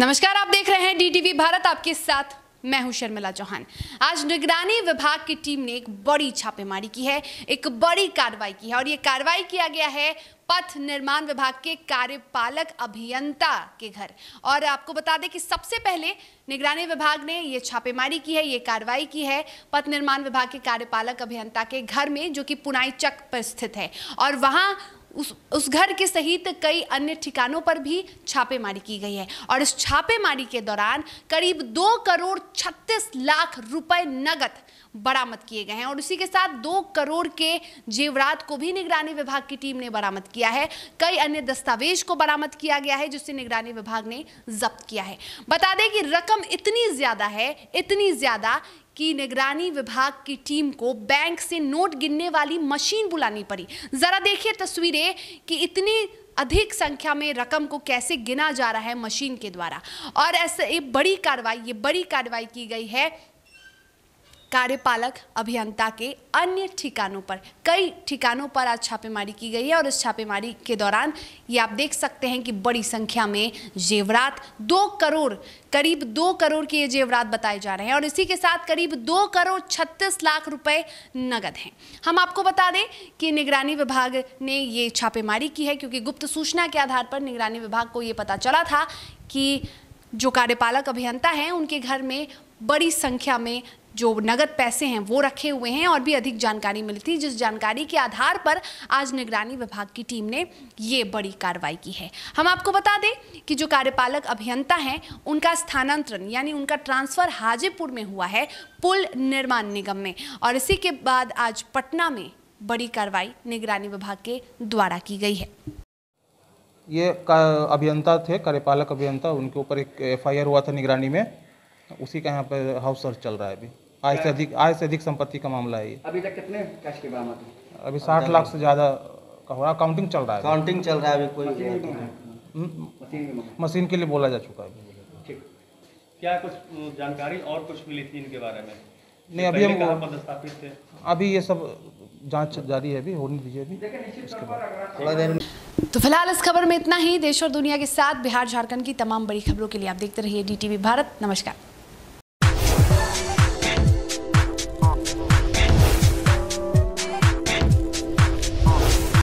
नमस्कार, आप देख रहे हैं डीटीवी भारत आपके साथ। मैं हूँ शर्मिला चौहान। आज निगरानी विभाग की टीम ने एक बड़ी छापेमारी की है, एक बड़ी कार्रवाई की है, और ये कार्रवाई किया गया है पथ निर्माण विभाग के कार्यपालक अभियंता के घर। और आपको बता दें कि सबसे पहले निगरानी विभाग ने ये छापेमारी की है, ये कार्रवाई की है पथ निर्माण विभाग के कार्यपालक अभियंता के घर में, जो कि पुनाई चक पर स्थित है। और वहाँ उस उस घर के सहित कई अन्य ठिकानों पर भी छापेमारी की गई है। और इस छापेमारी के दौरान करीब दो करोड़ छत्तीस लाख रुपए नगद बरामद किए गए हैं। और इसी के साथ दो करोड़ के जेवरात को भी निगरानी विभाग की टीम ने बरामद किया है। कई अन्य दस्तावेज़ को बरामद किया गया है, जिससे निगरानी विभाग ने जब्त किया है। बता दें कि रकम इतनी ज़्यादा है, इतनी ज़्यादा कि निगरानी विभाग की टीम को बैंक से नोट गिनने वाली मशीन बुलानी पड़ी। जरा देखिए तस्वीरें कि इतनी अधिक संख्या में रकम को कैसे गिना जा रहा है मशीन के द्वारा। और ऐसे बड़ी कार्रवाई, ये बड़ी कार्रवाई की गई है कार्यपालक अभियंता के अन्य ठिकानों पर। कई ठिकानों पर आज छापेमारी की गई है और इस छापेमारी के दौरान ये आप देख सकते हैं कि बड़ी संख्या में जेवरात, दो करोड़, करीब दो करोड़ के ये जेवरात बताए जा रहे हैं और इसी के साथ करीब दो करोड़ छत्तीस लाख रुपए नगद हैं। हम आपको बता दें कि निगरानी विभाग ने ये छापेमारी की है क्योंकि गुप्त सूचना के आधार पर निगरानी विभाग को ये पता चला था कि जो कार्यपालक अभियंता हैं, उनके घर में बड़ी संख्या में जो नगद पैसे हैं, वो रखे हुए हैं और भी अधिक जानकारी मिली थी, जिस जानकारी के आधार पर आज निगरानी विभाग की टीम ने ये बड़ी कार्रवाई की है। हम आपको बता दें कि जो कार्यपालक अभियंता हैं, उनका स्थानांतरण, यानी उनका ट्रांसफ़र हाजीपुर में हुआ है, पुल निर्माण निगम में। और इसी के बाद आज पटना में बड़ी कार्रवाई निगरानी विभाग के द्वारा की गई है। ये अभियंता थे, कार्यपालक अभियंता, उनके ऊपर एक एफआईआर हुआ था निगरानी में। उसी का यहाँ पे हाउस सर्च चल रहा है अभी। आय से अधिक आय से अधिक संपत्ति का मामला है ये। अभी तक कितने कैश के बरामद अभी साठ लाख से ज़्यादा का हो रहा काउंटिंग चल रहा है काउंटिंग चल रहा है अभी कोई हम्म, मशीन के लिए बोला जा चुका है ठीक। क्या कुछ जानकारी और कुछ मिली थी इनके बारे में? नहीं अभी हम थे? अभी ये सब जाँच जारी है अभी होने दीजिए अभी। थोड़ा देर में तो फ़िलहाल इस खबर में इतना ही। देश और दुनिया के साथ बिहार झारखंड की तमाम बड़ी खबरों के लिए आप देखते रहिए डी भारत। नमस्कार।